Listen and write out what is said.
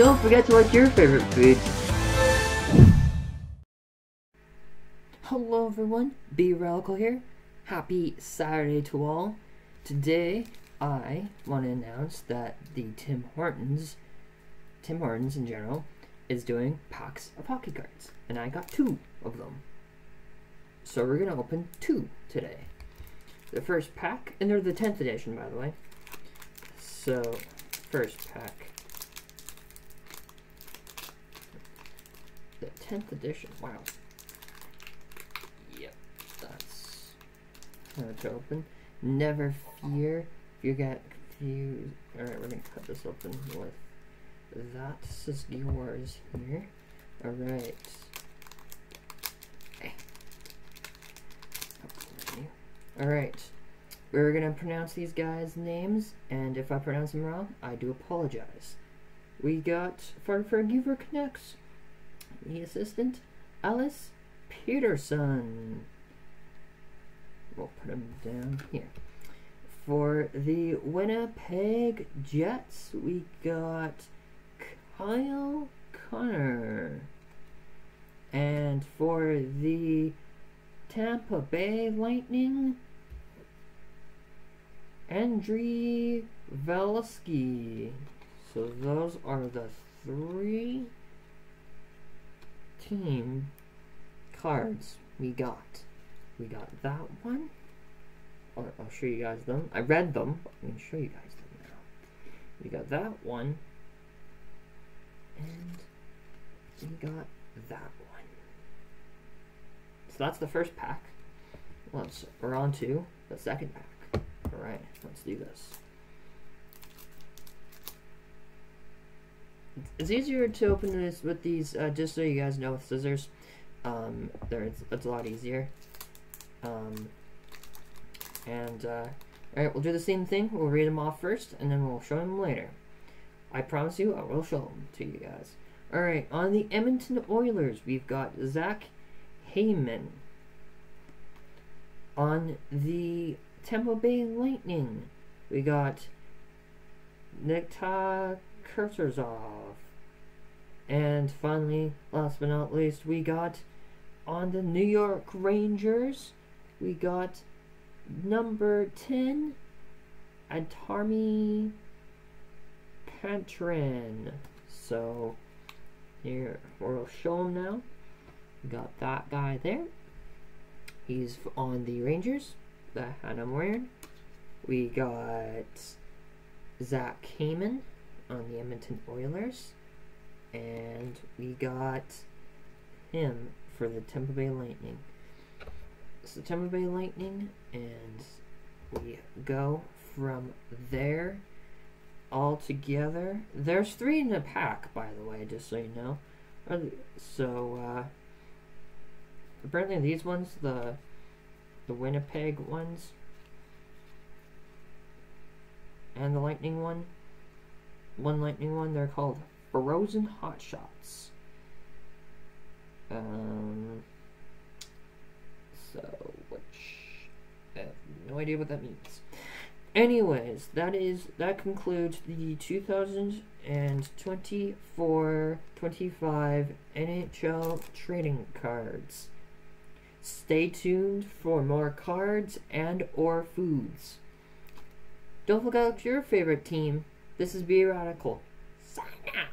don't forget to like your favorite foods. Hello everyone, B Radical here. Happy Saturday to all. Today, I want to announce that the Tim Hortons, Tim Hortons in general, is doing packs of hockey cards, and I got two of them. So we're gonna open two today. The first pack, and they're the 10th edition, by the way. So, first pack. The 10th edition, wow. Yep, that's how to open. Never fear if you get confused. Alright, we're gonna cut this open with that. This is yours here. Alright. Eh. Alright. We're gonna pronounce these guys' names, and if I pronounce them wrong, I do apologize. We got for Forgiver Canucks, the assistant, Elias Pettersson. We'll put him down here. For the Winnipeg Jets, we got Kyle Connor. And for the Tampa Bay Lightning, Andrei Valesky. So those are the three team cards we got. We got that one. I'll, I'll show you guys them. I read them, I'm going to show you guys them now. We got that one. And we got that one. So that's the first pack. Let's, we're on to the second pack. Alright, let's do this. It's easier to open this with these, uh, just so you guys know, with scissors. Um, there, it's, it's a lot easier. Um, and, uh, alright, we'll do the same thing. We'll read them off first, and then we'll show them later. I promise you, I will show them to you guys. Alright, on the Edmonton Oilers, we've got Zach Hyman. On the Tampa Bay Lightning. We got Nikita Kucherov. And finally, last but not least, we got on the New York Rangers, we got number 10, Artemi Panarin. So, here, we'll show him now. We got that guy there. He's on the Rangers that I'm wearing. We got Zach Hyman on the Edmonton Oilers. And we got him for the Tampa Bay Lightning. So Tampa Bay Lightning, and we go from there all together. There's three in a pack, by the way, just so you know. So, uh, apparently these ones, the the Winnipeg ones, and the Lightning one. One Lightning one, they're called Frozen Hot Shots. Um, so, which, I have no idea what that means. Anyways, that is, that concludes the 2024-25 NHL trading cards. Stay tuned for more cards and or foods. Don't forget your favorite team. This is B Radical. Sign out.